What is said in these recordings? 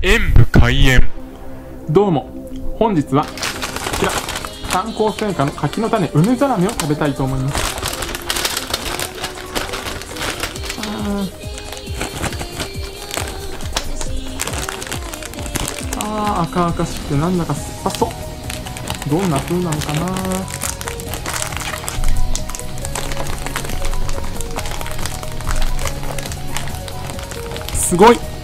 演武開演。どうも。本日はこちら。観光製菓の柿の種梅ざらめを食べたいと思います。あー赤々しくてなんだか酸っぱそう。どんな風なのかな。すごい。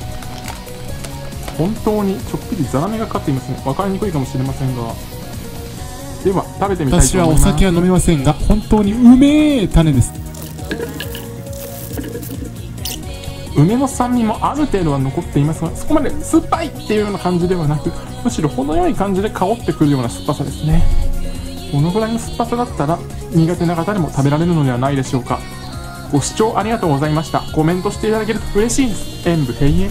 本当にちょっぴりザラメがかかっていますね。分かりにくいかもしれませんが。では食べてみたい私はおと思います。酒は飲めませんが本当にうめえ種です。梅の酸味もある程度は残っていますがそこまで酸っぱいっていうような感じではなくむしろ程よい感じで香ってくるような酸っぱさですね。このぐらいの酸っぱさだったら苦手な方でも食べられるのではないでしょうか。ご視聴ありがとうございました。コメントしていただけると嬉しいです。演武閉園